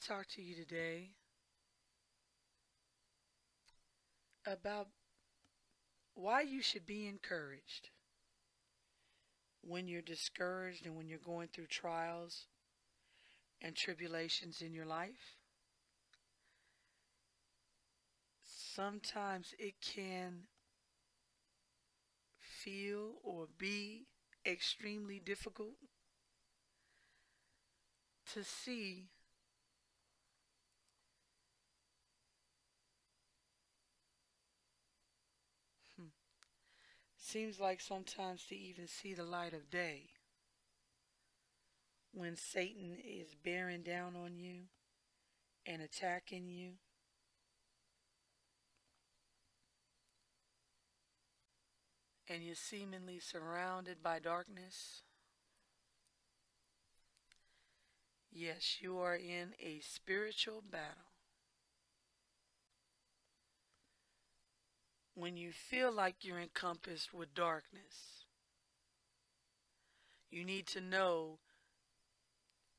to talk to you today about why you should be encouraged when you're discouraged and when you're going through trials and tribulations in your life. Sometimes it can feel or be extremely difficult to see seems like sometimes to even see the light of day. When Satan is bearing down on you and attacking you. And you're seemingly surrounded by darkness, yes, you are in a spiritual battle. When you feel like you're encompassed with darkness, you need to know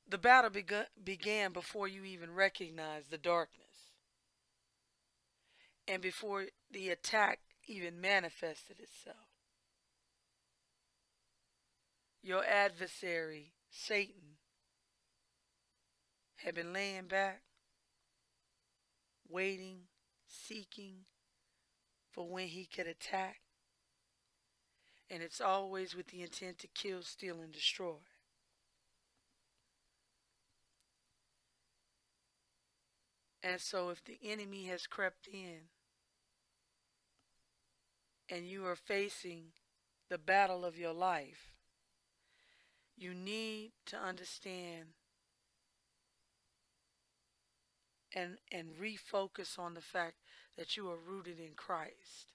the battle beg- began before you even recognized the darkness and before the attack even manifested itself. Your adversary, Satan, had been laying back, waiting, seeking for when he could attack. And it's always with the intent to kill, steal, and destroy. And so, if the enemy has crept in and you are facing the battle of your life, you need to understand and and refocus on the fact that you are rooted in Christ.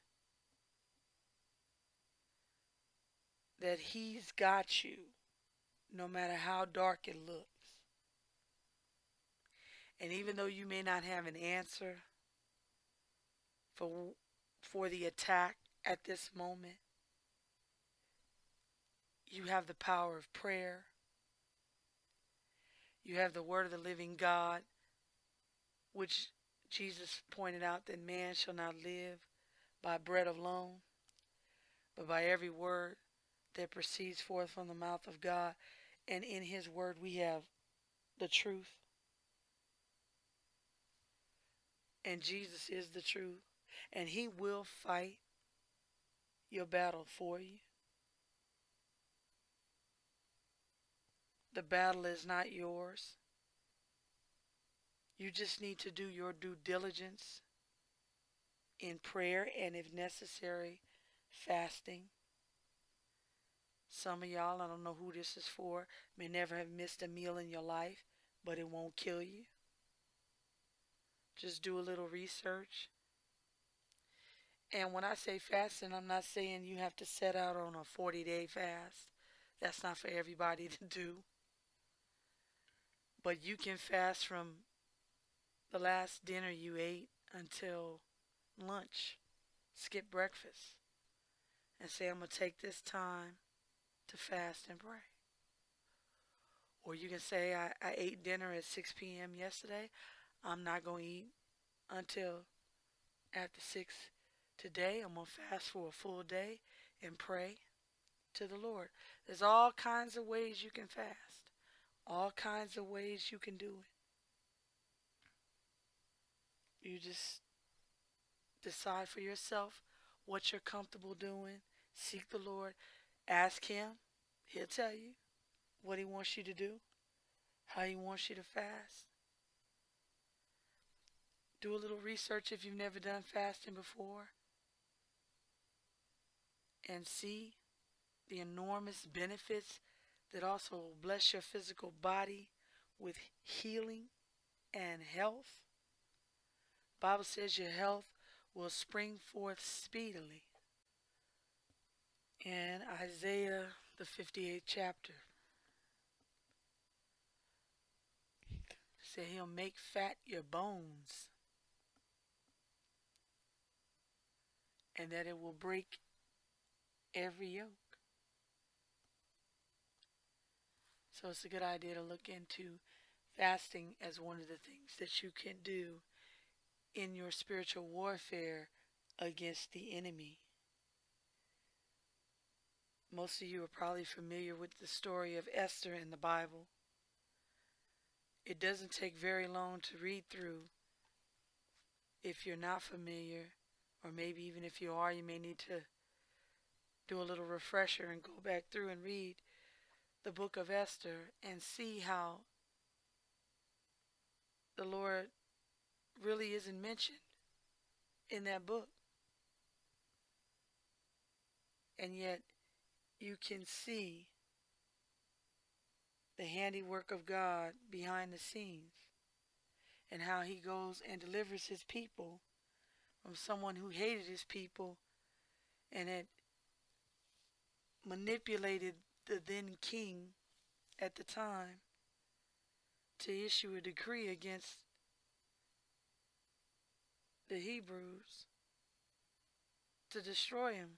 That he's got you no matter how dark it looks. And even though you may not have an answer for for the attack at this moment, you have the power of prayer. You have the word of the living God, which Jesus pointed out that man shall not live by bread alone, but by every word that proceeds forth from the mouth of God. And in his word we have the truth. And Jesus is the truth. And he will fight your battle for you. The battle is not yours. You just need to do your due diligence in prayer and, if necessary, fasting. Some of y'all, I don't know who this is for, may never have missed a meal in your life, but it won't kill you. Just do a little research. And when I say fasting, I'm not saying you have to set out on a 40 day fast. That's not for everybody to do. But you can fast from the last dinner you ate until lunch. Skip breakfast. And say, I'm going to take this time to fast and pray. Or you can say, I, I ate dinner at 6 p.m. yesterday. I'm not going to eat until after 6 today. I'm going to fast for a full day and pray to the Lord. There's all kinds of ways you can fast. All kinds of ways you can do it. You just decide for yourself what you're comfortable doing. Seek the Lord. Ask Him. He'll tell you what He wants you to do, how He wants you to fast. Do a little research if you've never done fasting before and see the enormous benefits that also bless your physical body with healing and health. Bible says your health will spring forth speedily. In Isaiah the 58th chapter. Say he'll make fat your bones. And that it will break every yoke. So it's a good idea to look into fasting as one of the things that you can do in your spiritual warfare against the enemy. Most of you are probably familiar with the story of Esther in the Bible. It doesn't take very long to read through if you're not familiar, or maybe even if you are, you may need to do a little refresher and go back through and read the book of Esther and see how the Lord really isn't mentioned in that book. And yet you can see the handiwork of God behind the scenes and how he goes and delivers his people from someone who hated his people and had manipulated the then king at the time to issue a decree against the Hebrews to destroy him.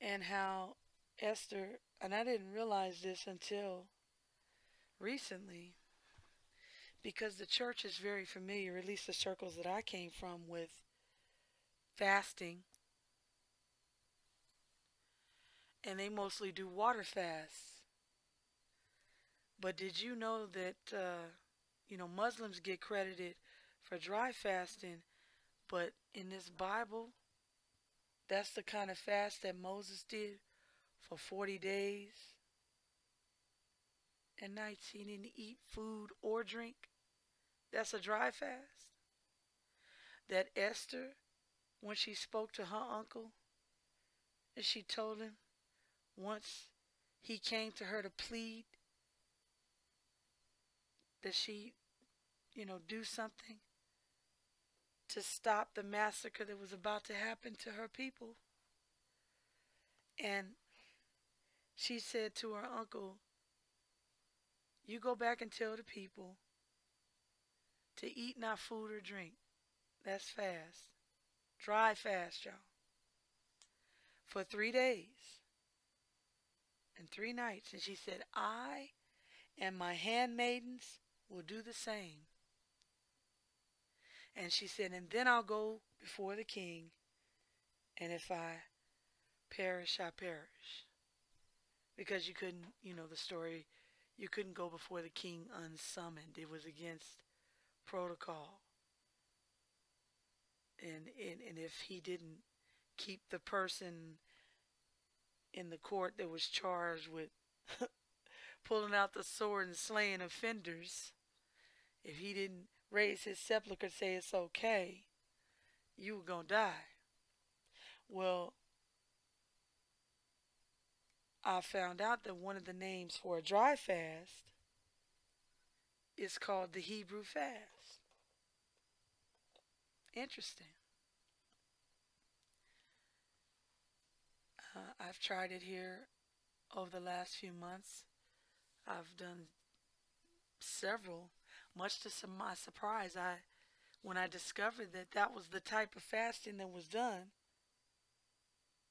And how Esther, and I didn't realize this until recently, because the church is very familiar, at least the circles that I came from, with fasting. And they mostly do water fasts. But did you know that, uh, you know, Muslims get credited for dry fasting, but in this Bible, that's the kind of fast that Moses did for 40 days and nights. He didn't eat food or drink. That's a dry fast. That Esther, when she spoke to her uncle, and she told him once he came to her to plead that she, you know, do something to stop the massacre that was about to happen to her people. And she said to her uncle, You go back and tell the people to eat not food or drink. That's fast. Dry fast, y'all. For three days and three nights. And she said, I and my handmaidens will do the same. And she said, and then I'll go before the king, and if I perish, I perish. Because you couldn't, you know, the story, you couldn't go before the king unsummoned. It was against protocol. And, and, and if he didn't keep the person in the court that was charged with pulling out the sword and slaying offenders, if he didn't raise his sepulchre and say it's okay, you were going to die. Well, I found out that one of the names for a dry fast is called the Hebrew fast. Interesting. Uh, I've tried it here over the last few months. I've done several. Much to some, my surprise, I when I discovered that that was the type of fasting that was done.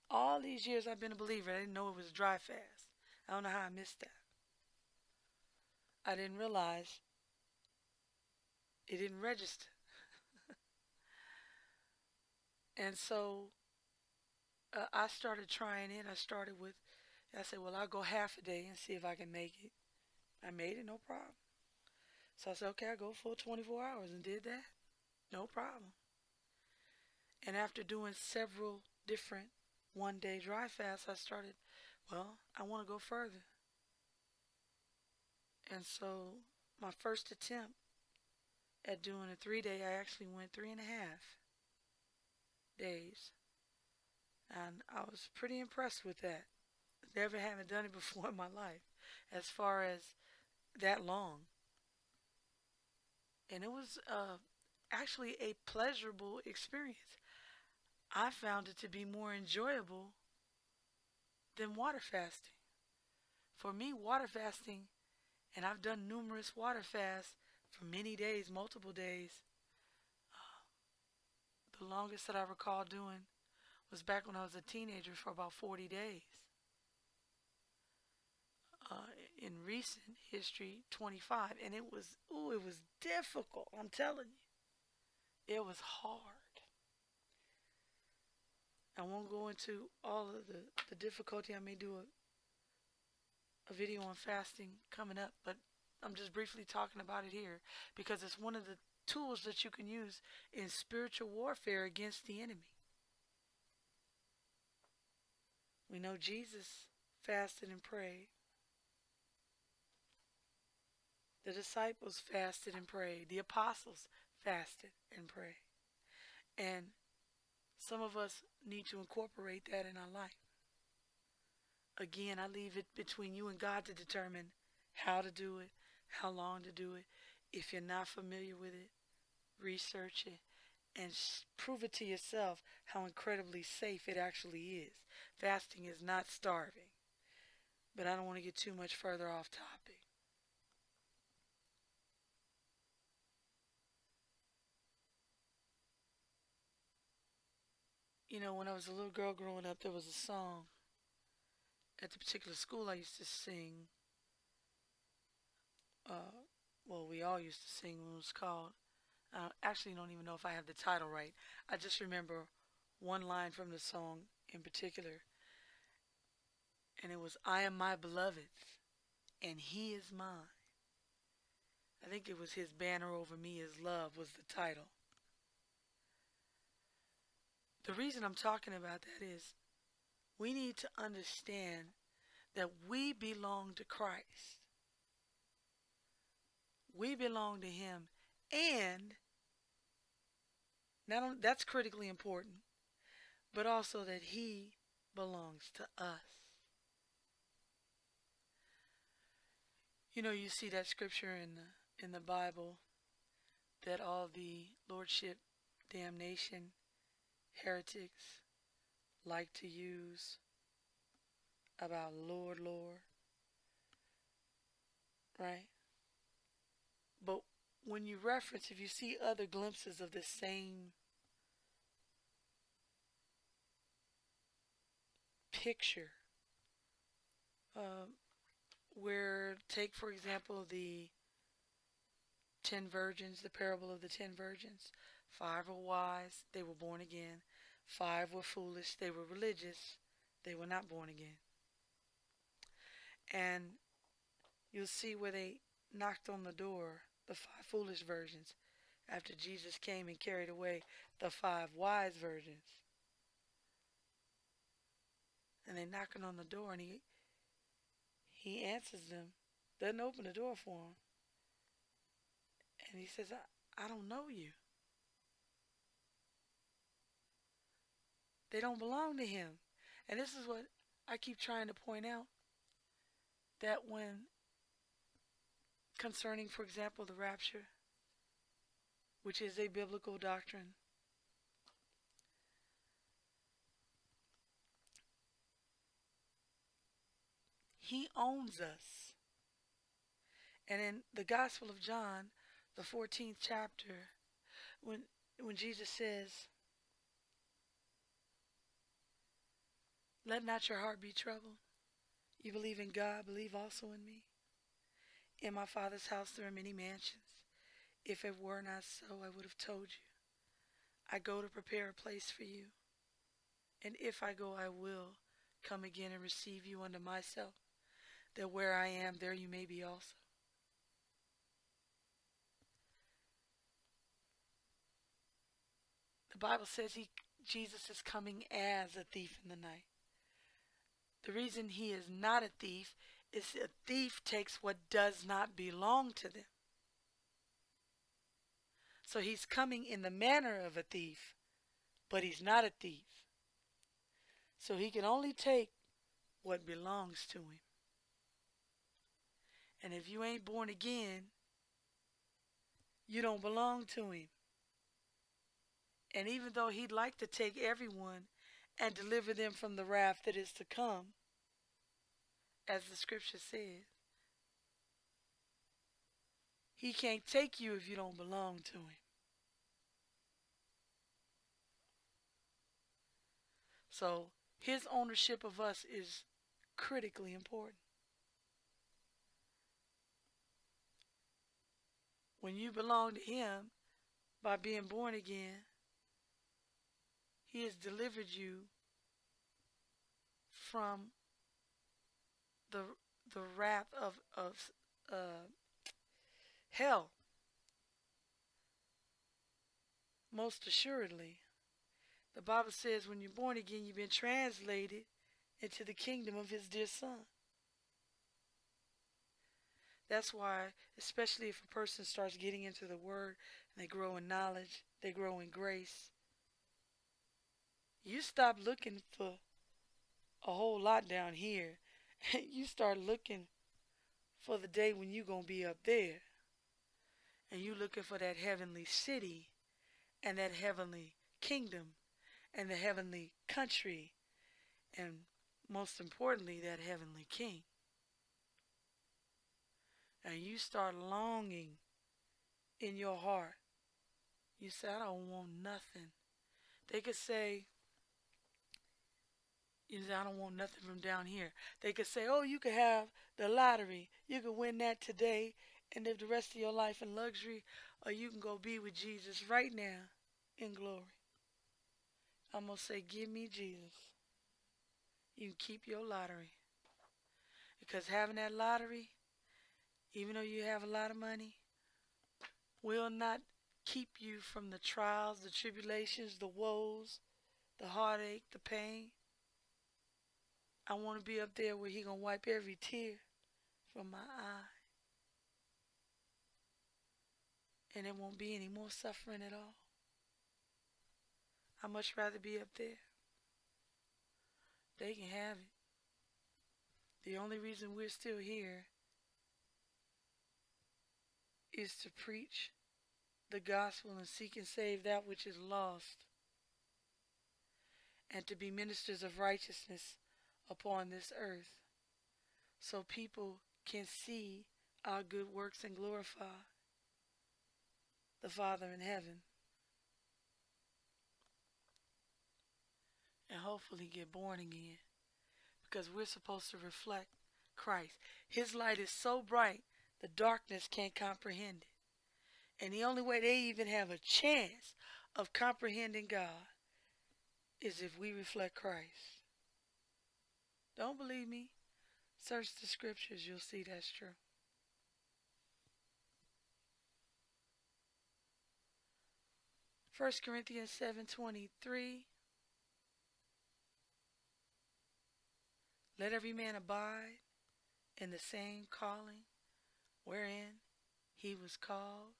All these years I've been a believer, I didn't know it was a dry fast. I don't know how I missed that. I didn't realize it didn't register. and so uh, I started trying it. I started with, I said, well, I'll go half a day and see if I can make it. I made it, no problem. So I said, okay, I'll go full 24 hours and did that. No problem. And after doing several different one day dry fasts, I started, well, I want to go further. And so my first attempt at doing a three day, I actually went three and a half days. And I was pretty impressed with that. Never haven't done it before in my life as far as that long. And it was uh, actually a pleasurable experience. I found it to be more enjoyable than water fasting. For me, water fasting, and I've done numerous water fasts for many days, multiple days. Uh, the longest that I recall doing was back when I was a teenager for about 40 days. Uh, in recent history, 25. And it was, ooh, it was difficult. I'm telling you. It was hard. I won't go into all of the, the difficulty. I may do a, a video on fasting coming up, but I'm just briefly talking about it here because it's one of the tools that you can use in spiritual warfare against the enemy. We know Jesus fasted and prayed. The disciples fasted and prayed. The apostles fasted and prayed. And some of us need to incorporate that in our life. Again, I leave it between you and God to determine how to do it, how long to do it. If you're not familiar with it, research it and prove it to yourself how incredibly safe it actually is. Fasting is not starving. But I don't want to get too much further off topic. You know, when I was a little girl growing up, there was a song at the particular school I used to sing. Uh, well, we all used to sing when it was called. I actually don't even know if I have the title right. I just remember one line from the song in particular. And it was, I am my beloved's, and he is mine. I think it was his banner over me is love was the title. The reason I'm talking about that is we need to understand that we belong to Christ. We belong to him and not only, that's critically important, but also that he belongs to us. You know, you see that scripture in the, in the Bible that all the lordship damnation heretics like to use about Lord, Lord. Right? But when you reference, if you see other glimpses of the same picture, uh, where, take for example the ten virgins, the parable of the ten virgins. Five were wise, they were born again. Five were foolish, they were religious, they were not born again. And you'll see where they knocked on the door, the five foolish virgins, after Jesus came and carried away the five wise virgins. And they're knocking on the door and he he answers them, doesn't open the door for them. And he says, I, I don't know you. They don't belong to him. And this is what I keep trying to point out that when concerning, for example, the rapture, which is a biblical doctrine, he owns us. And in the Gospel of John, the 14th chapter, when when Jesus says, Let not your heart be troubled. You believe in God, believe also in me. In my Father's house there are many mansions. If it were not so, I would have told you. I go to prepare a place for you. And if I go, I will come again and receive you unto myself, that where I am, there you may be also. The Bible says he, Jesus is coming as a thief in the night. The reason he is not a thief is a thief takes what does not belong to them. So he's coming in the manner of a thief, but he's not a thief. So he can only take what belongs to him. And if you ain't born again, you don't belong to him. And even though he'd like to take everyone and deliver them from the wrath that is to come, as the scripture says. He can't take you if you don't belong to him. So his ownership of us is critically important. When you belong to him by being born again, he has delivered you from the the wrath of of uh, hell. Most assuredly, the Bible says when you're born again, you've been translated into the kingdom of His dear Son. That's why, especially if a person starts getting into the Word and they grow in knowledge, they grow in grace, you stop looking for a whole lot down here. And you start looking for the day when you're going to be up there. And you're looking for that heavenly city and that heavenly kingdom and the heavenly country and most importantly that heavenly king. And you start longing in your heart. You say, I don't want nothing. They could say, you say, I don't want nothing from down here. They could say, oh, you could have the lottery. You could win that today and live the rest of your life in luxury, or you can go be with Jesus right now in glory. I'm going to say, give me Jesus. You can keep your lottery. Because having that lottery, even though you have a lot of money, will not keep you from the trials, the tribulations, the woes, the heartache, the pain. I want to be up there where he going to wipe every tear from my eye. And there won't be any more suffering at all. I'd much rather be up there. They can have it. The only reason we're still here is to preach the gospel and seek and save that which is lost, and to be ministers of righteousness upon this earth so people can see our good works and glorify the Father in heaven. And hopefully get born again. Because we're supposed to reflect Christ. His light is so bright, the darkness can't comprehend it. And the only way they even have a chance of comprehending God is if we reflect Christ. Don't believe me? Search the scriptures, you'll see that's true. First Corinthians 7:23 Let every man abide in the same calling wherein he was called.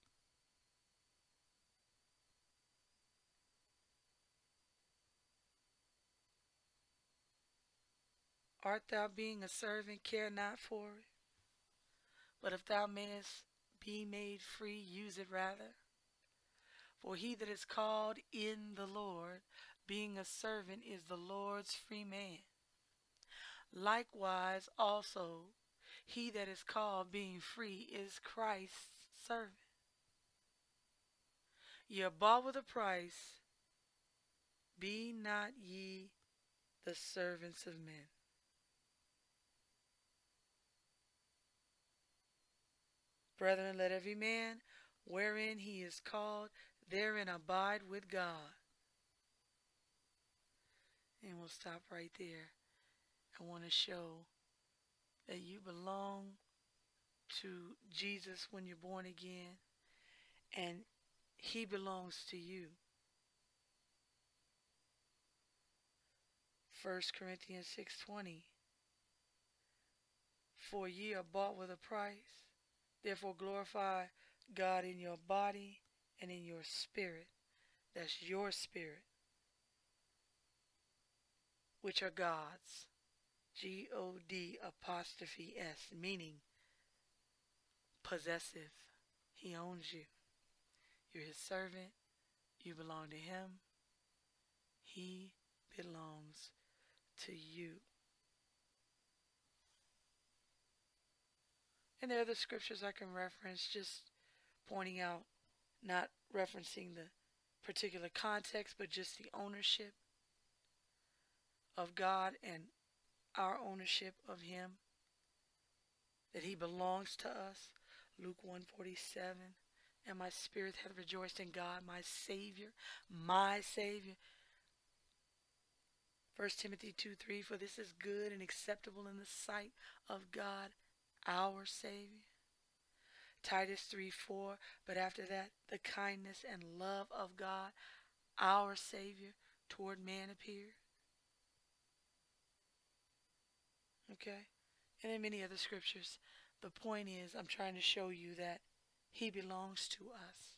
Art thou being a servant, care not for it? But if thou mayest be made free, use it rather. For he that is called in the Lord, being a servant, is the Lord's free man. Likewise also, he that is called being free is Christ's servant. Ye are bought with a price. Be not ye the servants of men. Brethren, let every man wherein he is called therein abide with God. And we'll stop right there. I want to show that you belong to Jesus when you're born again, and he belongs to you. 1 Corinthians 6:20 For ye are bought with a price Therefore, glorify God in your body and in your spirit. That's your spirit, which are God's. G O D apostrophe S, meaning possessive. He owns you. You're his servant. You belong to him. He belongs to you. And there are the scriptures I can reference, just pointing out, not referencing the particular context, but just the ownership. of God and our ownership of him that he belongs to us Luke 147 and my spirit hath rejoiced in God my savior my savior 1 Timothy 2 3 For this is good and acceptable in the sight of God our Savior. Titus 3 4 But after that, the kindness and love of God our Savior toward man appeared. Okay? And in many other scriptures, the point is, I'm trying to show you that He belongs to us.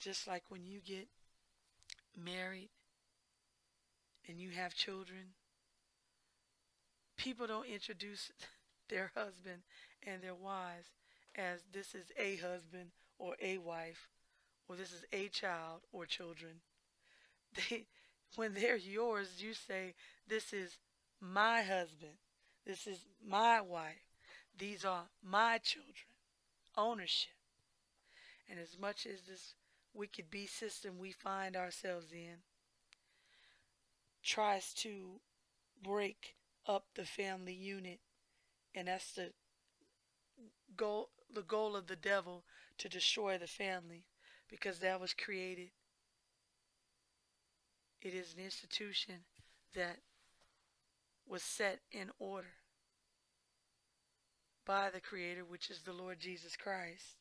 Just like when you get married and you have children, people don't introduce their husband and their wives as this is a husband or a wife or this is a child or children. They when they're yours, you say this is my husband. This is my wife. These are my children. Ownership. And as much as this wicked beast system we find ourselves in, tries to break up the family unit and that's the goal the goal of the devil to destroy the family because that was created. It is an institution that was set in order by the creator which is the Lord Jesus Christ.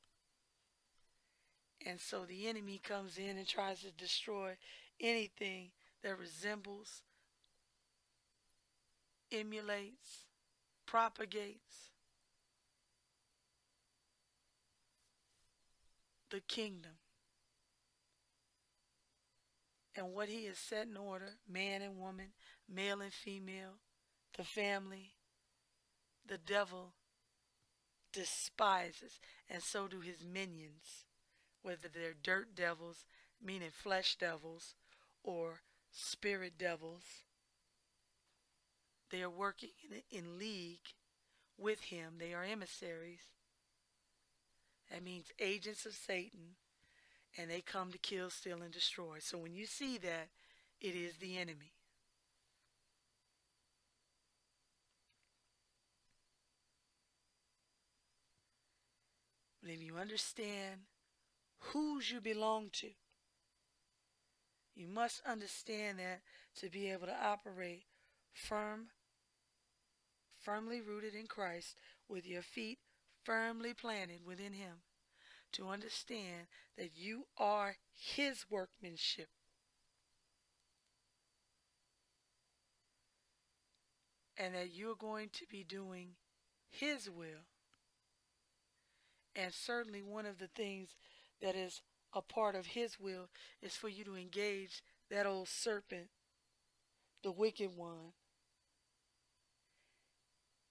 And so the enemy comes in and tries to destroy anything that resembles, emulates, propagates the kingdom and what he has set in order man and woman, male and female, the family, the devil despises, and so do his minions, whether they're dirt devils, meaning flesh devils, or spirit devils. They are working in, in league with him. They are emissaries. That means agents of Satan, and they come to kill, steal, and destroy. So when you see that, it is the enemy. But if you understand whose you belong to, you must understand that to be able to operate firm, firmly rooted in Christ, with your feet firmly planted within Him, to understand that you are His workmanship. And that you're going to be doing His will. And certainly, one of the things that is a part of his will is for you to engage that old serpent, the wicked one,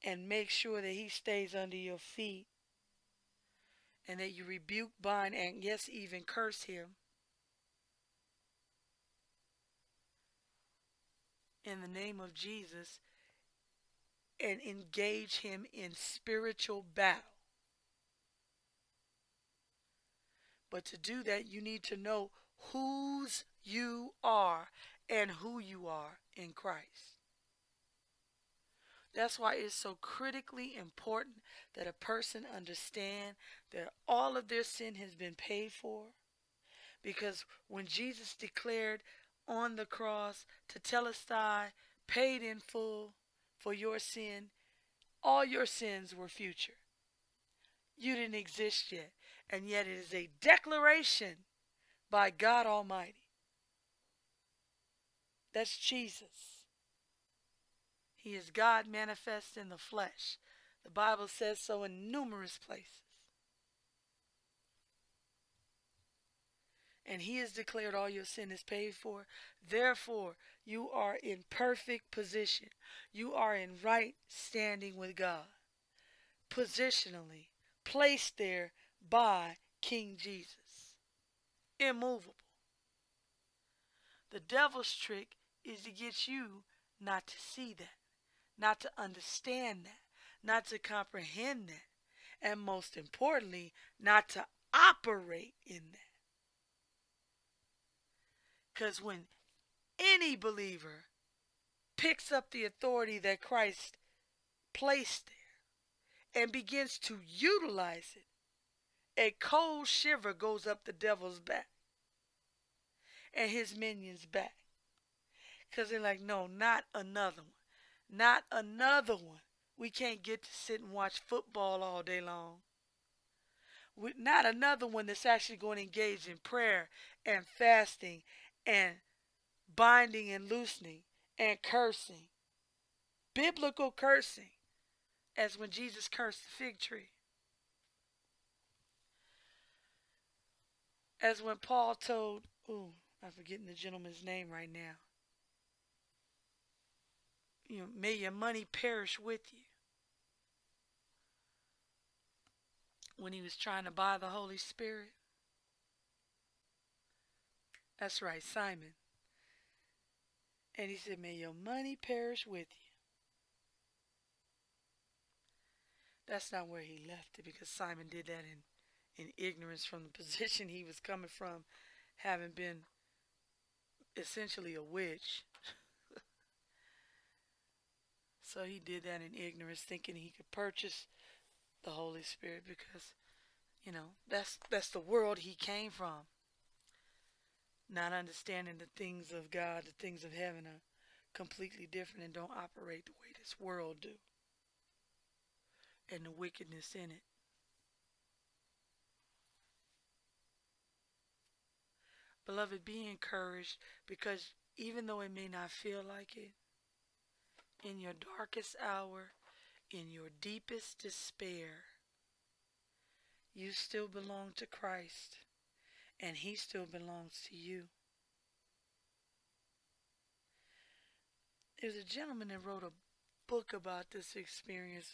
and make sure that he stays under your feet and that you rebuke, bind, and yes, even curse him. In the name of Jesus, and engage him in spiritual battle. But to do that, you need to know whose you are and who you are in Christ. That's why it's so critically important that a person understand that all of their sin has been paid for. Because when Jesus declared on the cross Tetelestai, paid in full for your sin, all your sins were future. You didn't exist yet and yet it is a declaration by God Almighty. That's Jesus. He is God manifest in the flesh. The Bible says so in numerous places. And he has declared all your sin is paid for. Therefore, you are in perfect position. You are in right standing with God. Positionally, placed there by King Jesus. Immovable. The devil's trick is to get you not to see that, not to understand that, not to comprehend that, and most importantly, not to operate in that. Because when any believer picks up the authority that Christ placed there and begins to utilize it, a cold shiver goes up the devil's back and his minions' back. Because they're like, no, not another one. Not another one. We can't get to sit and watch football all day long. We, not another one that's actually going to engage in prayer and fasting and binding and loosening and cursing. Biblical cursing, as when Jesus cursed the fig tree. As when Paul told, ooh, I'm forgetting the gentleman's name right now. You know, may your money perish with you. When he was trying to buy the Holy Spirit. That's right, Simon. And he said, May your money perish with you. That's not where he left it because Simon did that in, in ignorance from the position he was coming from, having been essentially a witch. So he did that in ignorance, thinking he could purchase the Holy Spirit because, you know, that's that's the world he came from not understanding the things of God, the things of heaven are completely different and don't operate the way this world do. And the wickedness in it. Beloved, be encouraged because even though it may not feel like it, in your darkest hour, in your deepest despair, you still belong to Christ and he still belongs to you. There's a gentleman that wrote a book about this experience.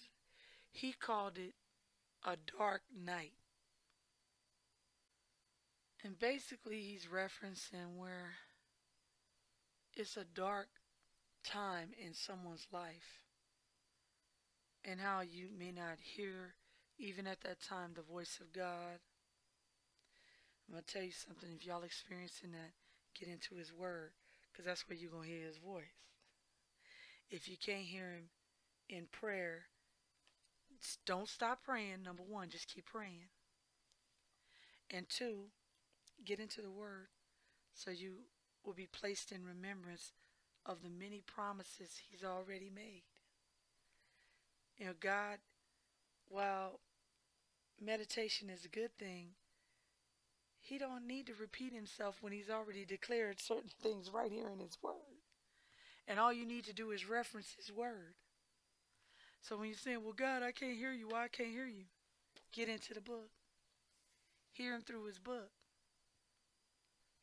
He called it A Dark Night. And basically, he's referencing where it's a dark time in someone's life and how you may not hear, even at that time, the voice of God I'm going to tell you something. If y'all experiencing that, get into his word because that's where you're going to hear his voice. If you can't hear him in prayer, don't stop praying. Number one, just keep praying. And two, get into the word so you will be placed in remembrance of the many promises he's already made. You know, God, while meditation is a good thing, he don't need to repeat himself when he's already declared certain things right here in his word. And all you need to do is reference his word. So when you're saying, well, God, I can't hear you. Why I can't hear you? Get into the book. Hear him through his book.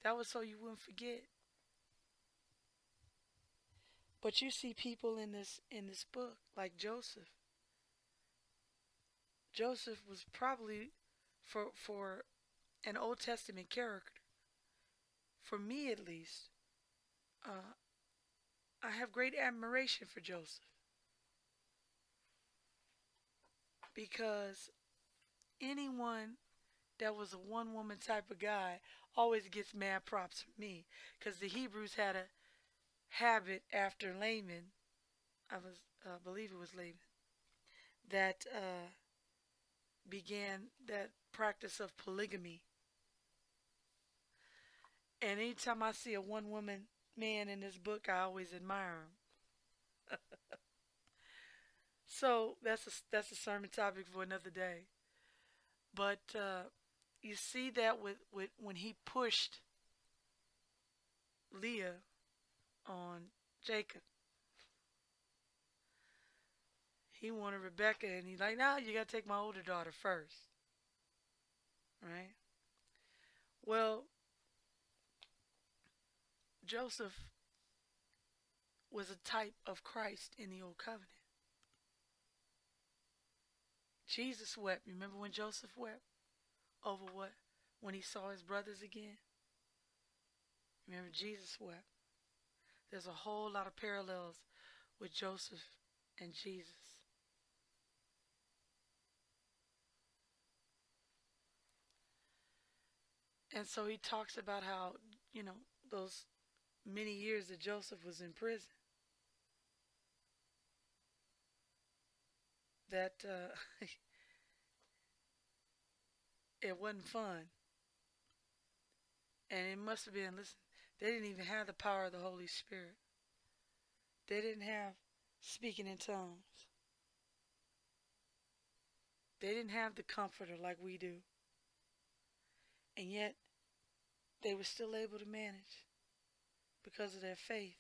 That was so you wouldn't forget. But you see people in this in this book like Joseph. Joseph was probably for for an Old Testament character, for me at least, uh, I have great admiration for Joseph. Because anyone that was a one woman type of guy always gets mad props from me. Because the Hebrews had a habit after Lamech, I was uh, believe it was Lamech, that uh, began that practice of polygamy and anytime I see a one woman man in this book, I always admire him. so that's a, that's a sermon topic for another day. But uh, you see that with, with when he pushed Leah on Jacob. He wanted Rebecca, and he's like, "No, you got to take my older daughter first, right?" Well, Joseph was a type of Christ in the Old Covenant. Jesus wept. Remember when Joseph wept? Over what? When he saw his brothers again? Remember, Jesus wept. There's a whole lot of parallels with Joseph and Jesus. And so he talks about how, you know, those many years that Joseph was in prison. That uh, it wasn't fun. And it must have been, listen, they didn't even have the power of the Holy Spirit. They didn't have speaking in tongues. They didn't have the comforter like we do. And yet, they were still able to manage because of their faith.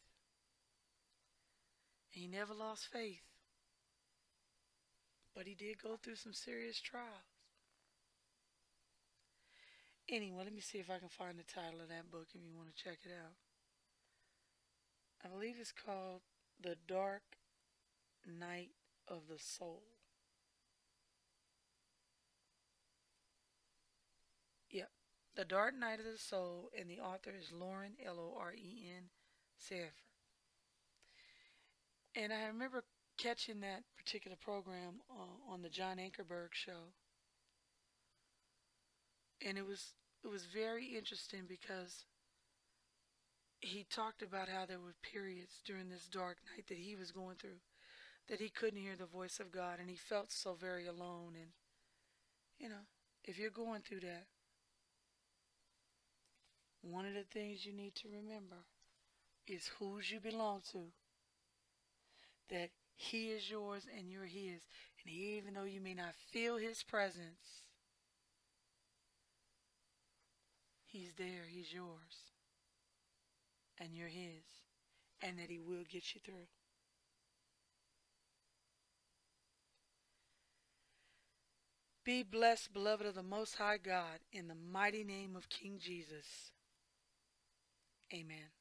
And he never lost faith. But he did go through some serious trials. Anyway, let me see if I can find the title of that book if you want to check it out. I believe it's called The Dark Night of the Soul. Yep. The Dark Night of the Soul, and the author is Loren, L O R E N, Sanford. And I remember catching that particular program uh, on the John Ankerberg show. And it was it was very interesting because he talked about how there were periods during this dark night that he was going through that he couldn't hear the voice of God and he felt so very alone. And you know if you're going through that one of the things you need to remember is whose you belong to that he is yours and you're his. And even though you may not feel his presence he's there he's yours and you're his and that he will get you through Be blessed, beloved of the Most High God, in the mighty name of King Jesus. Amen.